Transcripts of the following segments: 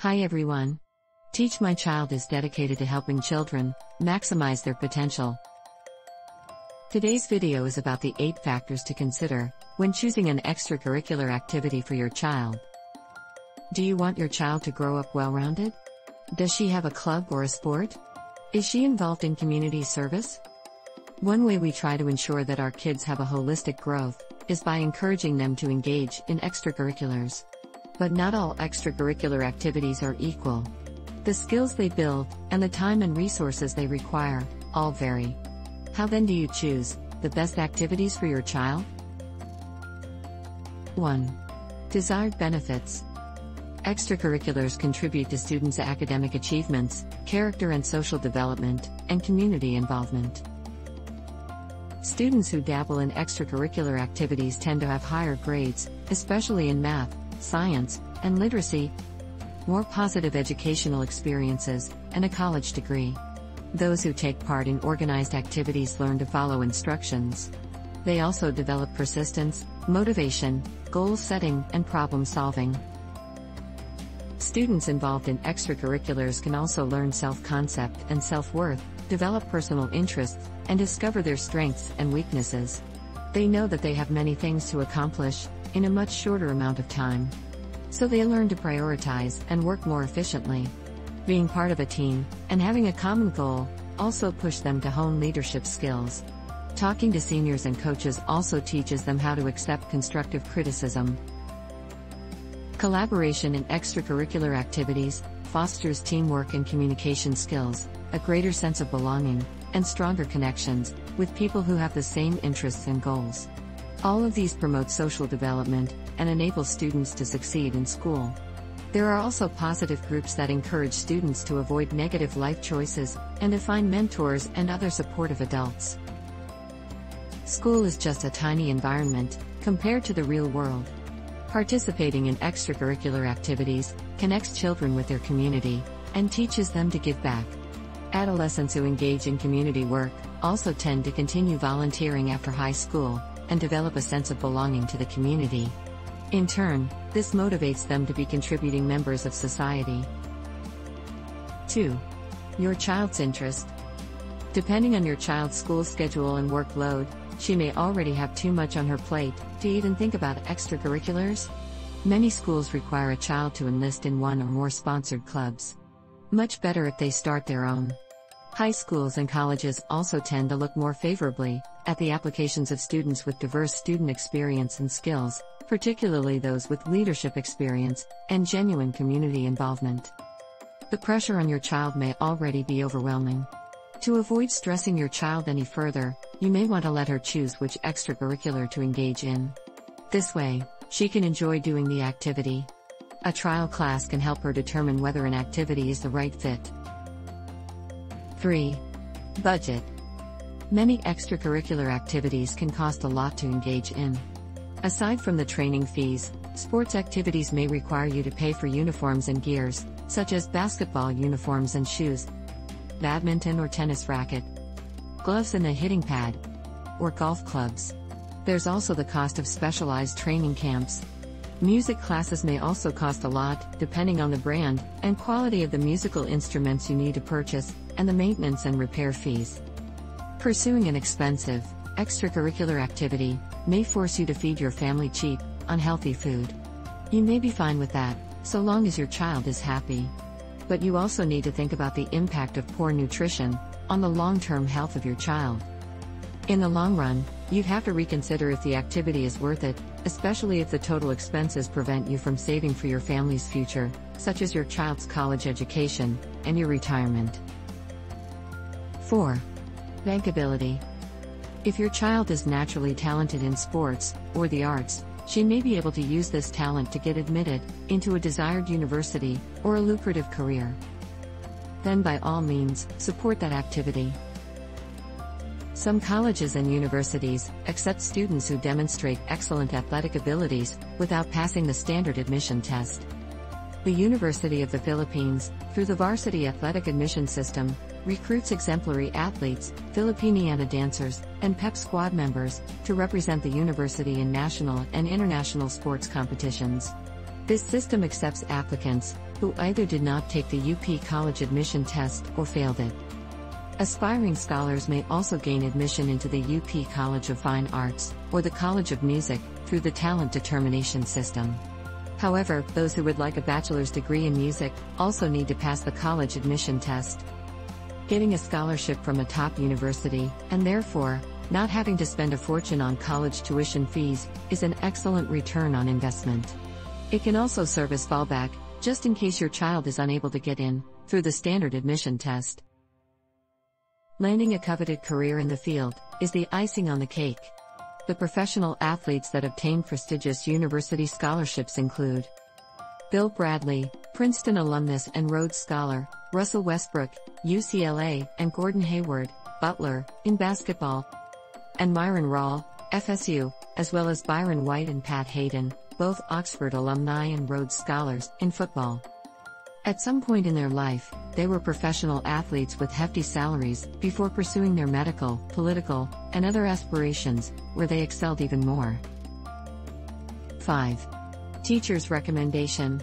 Hi everyone. Teach My Child is dedicated to helping children maximize their potential. Today's video is about the 8 factors to consider when choosing an extracurricular activity for your child. Do you want your child to grow up well rounded? Does she have a club or a sport? Is she involved in community service? One way we try to ensure that our kids have a holistic growth is by encouraging them to engage in extracurriculars. But not all extracurricular activities are equal. The skills they build, and the time and resources they require, all vary. How then do you choose the best activities for your child? 1. Desired benefits. Extracurriculars contribute to students' academic achievements, character and social development, and community involvement. Students who dabble in extracurricular activities tend to have higher grades, especially in math, science, and literacy, more positive educational experiences, and a college degree. Those who take part in organized activities learn to follow instructions. They also develop persistence, motivation, goal setting, and problem solving. Students involved in extracurriculars can also learn self concept and self worth, develop personal interests, and discover their strengths and weaknesses. They know that they have many things to accomplish, in a much shorter amount of time. So they learn to prioritize and work more efficiently. Being part of a team, and having a common goal, also push them to hone leadership skills. Talking to seniors and coaches also teaches them how to accept constructive criticism. Collaboration in extracurricular activities fosters teamwork and communication skills, a greater sense of belonging, and stronger connections with people who have the same interests and goals. All of these promote social development and enable students to succeed in school. There are also positive groups that encourage students to avoid negative life choices and to find mentors and other supportive adults. School is just a tiny environment compared to the real world. Participating in extracurricular activities connects children with their community and teaches them to give back. Adolescents who engage in community work also tend to continue volunteering after high school and develop a sense of belonging to the community. In turn, this motivates them to be contributing members of society. 2. Your child's interest. Depending on your child's school schedule and workload, she may already have too much on her plate to even think about extracurriculars. Many schools require a child to enlist in one or more sponsored clubs. Much better if they start their own. High schools and colleges also tend to look more favorably at the applications of students with diverse student experience and skills, particularly those with leadership experience and genuine community involvement. The pressure on your child may already be overwhelming. To avoid stressing your child any further, you may want to let her choose which extracurricular to engage in. This way, she can enjoy doing the activity. A trial class can help her determine whether an activity is the right fit. 3. Budget. Many extracurricular activities can cost a lot to engage in. Aside from the training fees, sports activities may require you to pay for uniforms and gears, such as basketball uniforms and shoes, badminton or tennis racket, gloves and a hitting pad, or golf clubs. There's also the cost of specialized training camps. Music classes may also cost a lot, depending on the brand and quality of the musical instruments you need to purchase, and the maintenance and repair fees. Pursuing an expensive, extracurricular activity may force you to feed your family cheap, unhealthy food. You may be fine with that, so long as your child is happy. But you also need to think about the impact of poor nutrition on the long term health of your child. In the long run, you'd have to reconsider if the activity is worth it, especially if the total expenses prevent you from saving for your family's future, such as your child's college education and your retirement. 4. Bankability. If your child is naturally talented in sports or the arts, she may be able to use this talent to get admitted into a desired university or a lucrative career. Then, by all means, support that activity. Some colleges and universities accept students who demonstrate excellent athletic abilities without passing the standard admission test. The University of the Philippines, through the Varsity Athletic Admission System, recruits exemplary athletes, Filipiniana dancers, and PEP squad members to represent the university in national and international sports competitions. This system accepts applicants who either did not take the UP college admission test or failed it. Aspiring scholars may also gain admission into the UP College of Fine Arts or the College of Music through the talent determination system. However, those who would like a bachelor's degree in music also need to pass the college admission test. Getting a scholarship from a top university, and therefore, not having to spend a fortune on college tuition fees, is an excellent return on investment. It can also serve as fallback, just in case your child is unable to get in, through the standard admission test. Landing a coveted career in the field is the icing on the cake. The professional athletes that obtain prestigious university scholarships include Bill Bradley, Princeton alumnus and Rhodes Scholar, Russell Westbrook, UCLA, and Gordon Hayward, Butler, in basketball, and Myron Rolle, FSU, as well as Byron White and Pat Haden, both Oxford alumni and Rhodes Scholars, in football. At some point in their life, they were professional athletes with hefty salaries before pursuing their medical, political, and other aspirations, where they excelled even more. 5. Teacher's recommendation.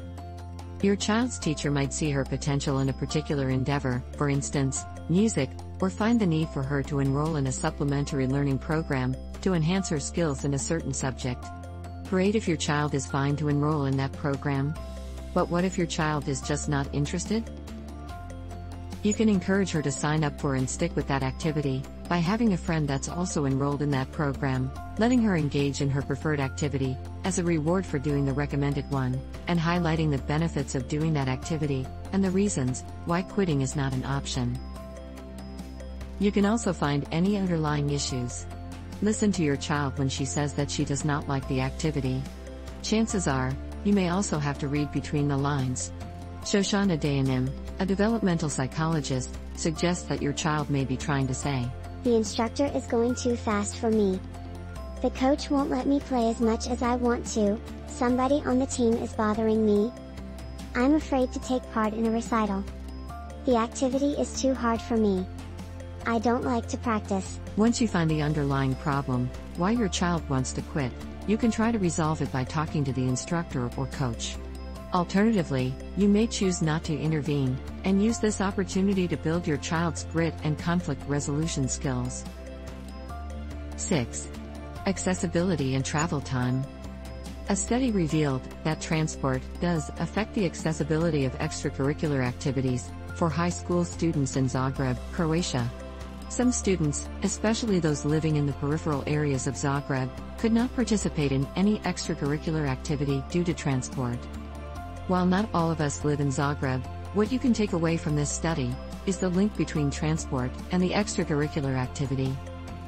Your child's teacher might see her potential in a particular endeavor, for instance, music, or find the need for her to enroll in a supplementary learning program to enhance her skills in a certain subject. Great if your child is fine to enroll in that program, but what if your child is just not interested? You can encourage her to sign up for and stick with that activity by having a friend that's also enrolled in that program, letting her engage in her preferred activity as a reward for doing the recommended one, and highlighting the benefits of doing that activity and the reasons why quitting is not an option. You can also find any underlying issues. Listen to your child when she says that she does not like the activity. Chances are, you may also have to read between the lines. Shoshana Dayanim, a developmental psychologist, suggests that your child may be trying to say, The instructor is going too fast for me. The coach won't let me play as much as I want to, somebody on the team is bothering me. I'm afraid to take part in a recital. The activity is too hard for me. I don't like to practice. Once you find the underlying problem, why your child wants to quit, you can try to resolve it by talking to the instructor or coach. Alternatively, you may choose not to intervene, and use this opportunity to build your child's grit and conflict resolution skills. 6. Accessibility and travel time. A study revealed that transport does affect the accessibility of extracurricular activities for high school students in Zagreb, Croatia. Some students, especially those living in the peripheral areas of Zagreb, could not participate in any extracurricular activity due to transport. While not all of us live in Zagreb, what you can take away from this study is the link between transport and the extracurricular activity.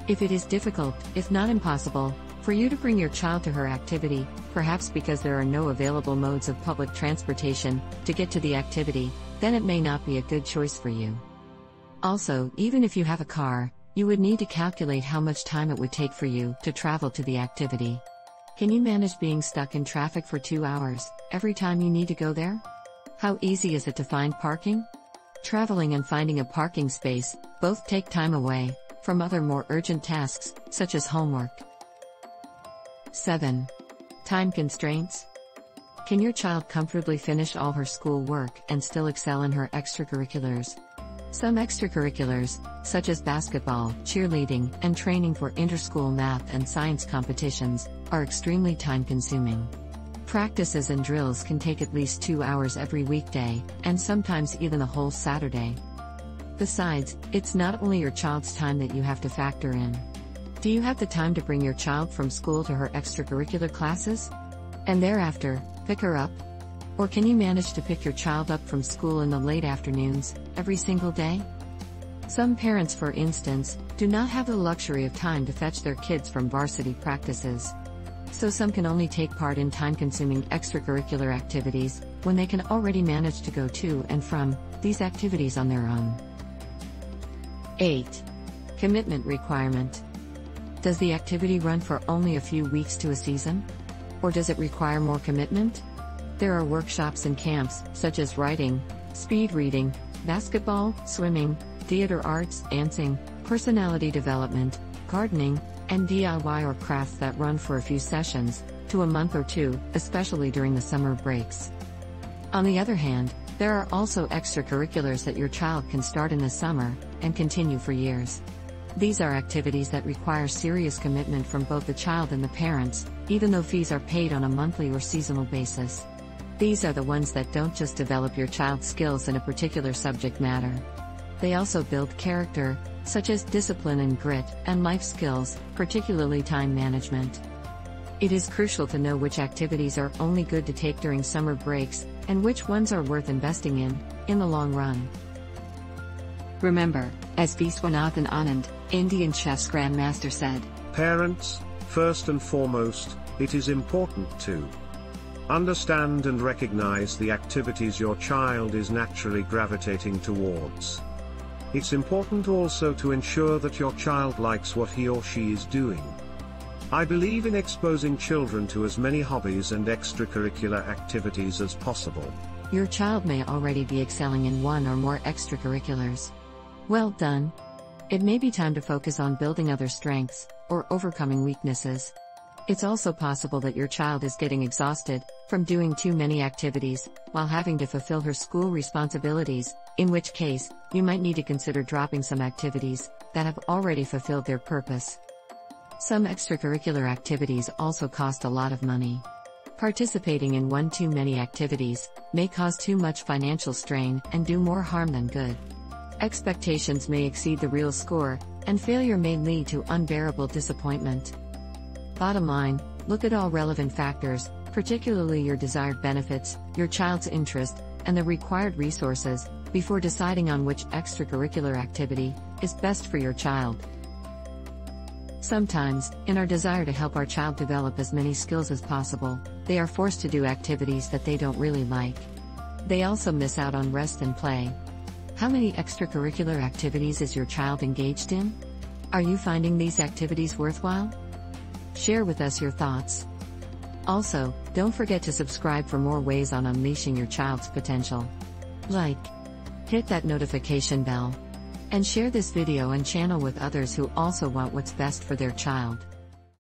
If it is difficult, if not impossible, for you to bring your child to her activity, perhaps because there are no available modes of public transportation to get to the activity, then it may not be a good choice for you. Also, even if you have a car, you would need to calculate how much time it would take for you to travel to the activity. Can you manage being stuck in traffic for two hours every time you need to go there? How easy is it to find parking? Traveling and finding a parking space both take time away from other more urgent tasks, such as homework. 7. Time constraints. Can your child comfortably finish all her school work and still excel in her extracurriculars? Some extracurriculars, such as basketball, cheerleading, and training for interschool math and science competitions, are extremely time consuming. Practices and drills can take at least two hours every weekday, and sometimes even a whole Saturday. Besides, it's not only your child's time that you have to factor in. Do you have the time to bring your child from school to her extracurricular classes? And thereafter, pick her up, or can you manage to pick your child up from school in the late afternoons, every single day? Some parents, for instance, do not have the luxury of time to fetch their kids from varsity practices. So some can only take part in time consuming extracurricular activities when they can already manage to go to and from these activities on their own. 8. Commitment requirement. Does the activity run for only a few weeks to a season? Or does it require more commitment? There are workshops and camps, such as writing, speed reading, basketball, swimming, theater arts, dancing, personality development, gardening, and DIY or crafts that run for a few sessions, to a month or two, especially during the summer breaks. On the other hand, there are also extracurriculars that your child can start in the summer and continue for years. These are activities that require serious commitment from both the child and the parents, even though fees are paid on a monthly or seasonal basis. These are the ones that don't just develop your child's skills in a particular subject matter. They also build character, such as discipline and grit, and life skills, particularly time management. It is crucial to know which activities are only good to take during summer breaks, and which ones are worth investing in, in the long run. Remember, as Viswanathan Anand, Indian chess grandmaster said, Parents, first and foremost, it is important to understand and recognize the activities your child is naturally gravitating towards. It's important also to ensure that your child likes what he or she is doing. I believe in exposing children to as many hobbies and extracurricular activities as possible. Your child may already be excelling in one or more extracurriculars. Well done. It may be time to focus on building other strengths, or overcoming weaknesses. It's also possible that your child is getting exhausted from doing too many activities while having to fulfill her school responsibilities, in which case, you might need to consider dropping some activities that have already fulfilled their purpose. Some extracurricular activities also cost a lot of money. Participating in one too many activities may cause too much financial strain and do more harm than good. Expectations may exceed the real score, and failure may lead to unbearable disappointment. Bottom line, look at all relevant factors, particularly your desired benefits, your child's interest, and the required resources, before deciding on which extracurricular activity is best for your child. Sometimes, in our desire to help our child develop as many skills as possible, they are forced to do activities that they don't really like. They also miss out on rest and play. How many extracurricular activities is your child engaged in? Are you finding these activities worthwhile? Share with us your thoughts. Also, don't forget to subscribe for more ways on unleashing your child's potential. Like, hit that notification bell, and share this video and channel with others who also want what's best for their child.